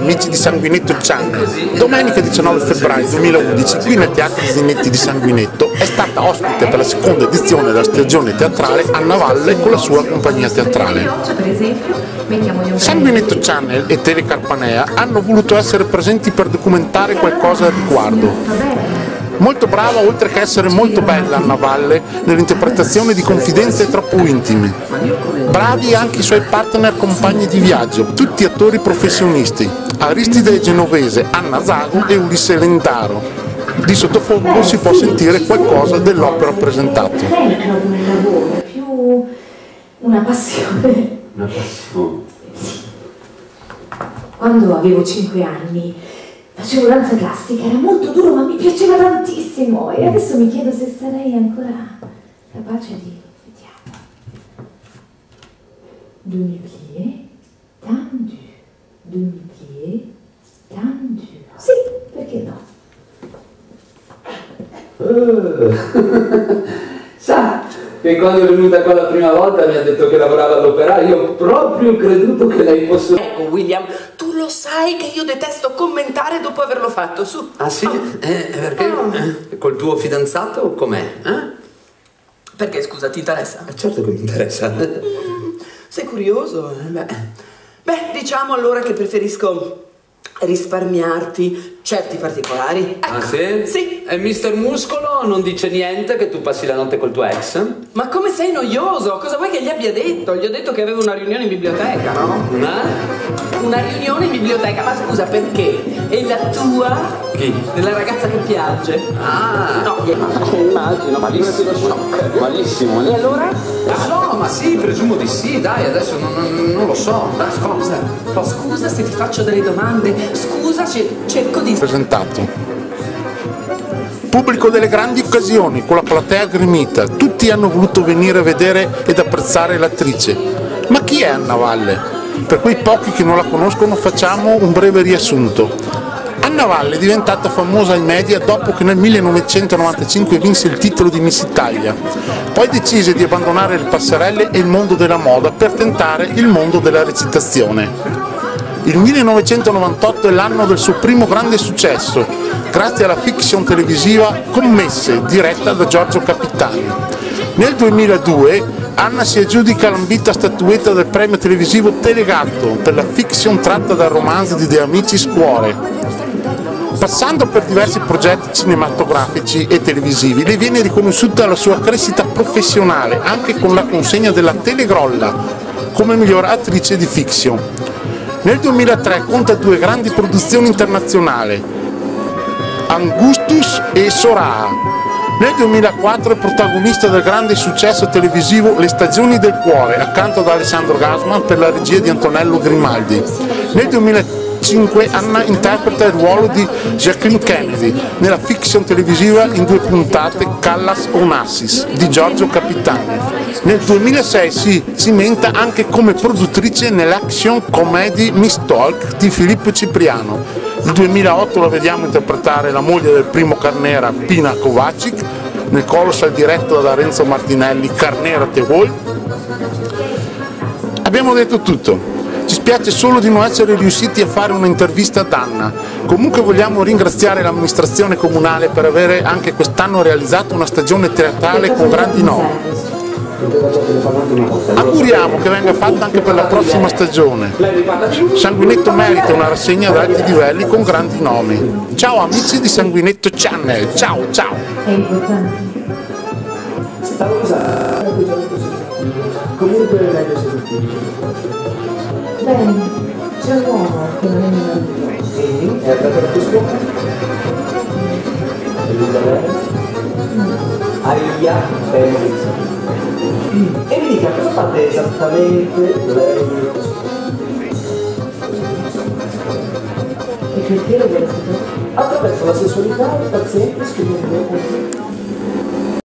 amici di Sanguinetto Channel. Domenica 19 febbraio 2011, qui nel Teatro Zinetti di Sanguinetto, è stata ospite per la seconda edizione della stagione teatrale Anna Valle con la sua compagnia teatrale. Sanguinetto Channel e Telecarpanea hanno voluto essere presenti per documentare qualcosa al riguardo. Molto brava, oltre che essere molto bella Anna Valle nell'interpretazione di confidenze troppo intime. Bravi anche i suoi partner compagni di viaggio, tutti attori professionisti, Aristide Genovese, Anna Zago e Ulisse Lendaro. Di sottofondo si può sentire qualcosa dell'opera presentata. più una passione. Una passione. Quando avevo 5 anni facevo classica, era molto duro ma mi piaceva tantissimo e adesso mi chiedo se sarei ancora capace di... Vediamo. Demi-plié, tendu, demi-plié, tendu. Sì, perché no? Eh. Sa che quando è venuta qua la prima volta mi ha detto che lavorava all'operaio, io ho proprio creduto che lei fosse... Ecco William, tu lo sai che io detesto commentare dopo averlo fatto, su. Ah sì? Eh, perché? Eh, col tuo fidanzato com'è? Eh? Perché scusa, ti interessa? Eh, certo che mi interessa. Sei curioso? Eh, Beh, beh, diciamo allora che preferisco risparmiarti certi particolari. Ecco. Ah sì? Sì. E Mister Muscolo non dice niente che tu passi la notte col tuo ex? Ma come sei noioso? Cosa vuoi che gli abbia detto? Gli ho detto che avevo una riunione in biblioteca, no? Una? Una riunione in biblioteca, ma scusa perché? E la tua? Chi? Della ragazza che piange. Ah! No, immagino, Malissimo. lo shock. Malissimo. E allora? Ah no, ma sì, presumo di sì, dai, adesso non, non- non lo so. Dai, scusa. Scusa se ti faccio delle domande, scusa ce- cerco di... presentato. Pubblico delle grandi occasioni, con la platea gremita, tutti hanno voluto venire a vedere ed apprezzare l'attrice. Ma chi è Anna Valle? Per quei pochi che non la conoscono facciamo un breve riassunto. Anna Valle è diventata famosa ai media dopo che nel 1995 vinse il titolo di Miss Italia. Poi decise di abbandonare le passerelle e il mondo della moda per tentare il mondo della recitazione. Il 1998 è l'anno del suo primo grande successo, grazie alla fiction televisiva Commesse, diretta da Giorgio Capitani. Nel 2002 Anna si aggiudica l'ambita statuetta del premio televisivo Telegatto per la fiction tratta dal romanzo di De Amicis Cuore. Passando per diversi progetti cinematografici e televisivi, le viene riconosciuta la sua crescita professionale anche con la consegna della Telegrolla come miglior attrice di fiction. Nel 2003 conta due grandi produzioni internazionali, Angustus e Soraa. Nel 2004 è protagonista del grande successo televisivo Le stagioni del cuore, accanto ad Alessandro Gasman per la regia di Antonello Grimaldi. Nel 2005 Anna interpreta il ruolo di Jacqueline Kennedy nella fiction televisiva in due puntate Callas Onassis di Giorgio Capitani. Nel 2006 si cimenta anche come produttrice nell'action comedy Miss Talk di Filippo Cipriano. Nel 2008 la vediamo interpretare la moglie del primo Carnera, Pina Kovacic, nel colossal diretto da Renzo Martinelli, Carnera The Wall. Abbiamo detto tutto. Ci spiace solo di non essere riusciti a fare un'intervista ad Anna. Comunque vogliamo ringraziare l'amministrazione comunale per avere anche quest'anno realizzato una stagione teatrale con grandi nomi. Auguriamo che venga fatta anche per la prossima stagione. Sanguinetto merita una rassegna ad alti livelli con grandi nomi. Ciao amici di Sanguinetto Channel, ciao ciao! Comunque è meglio se tutti. Bene, c'è un uomo che non è mio marito. E è andato tua scuola? Elisabetta? Aria Elisa. E mi dica cosa fate esattamente lei? E perché lo vuole sapere? Attraverso la sessualità il paziente scopre